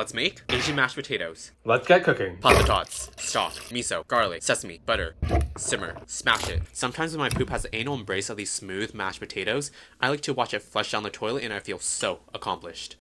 Let's make Asian mashed potatoes. Let's get cooking. Pasta tots, stock, miso, garlic, sesame, butter. Simmer, smash it. Sometimes when my poop has the anal embrace of these smooth mashed potatoes, I like to watch it flush down the toilet and I feel so accomplished.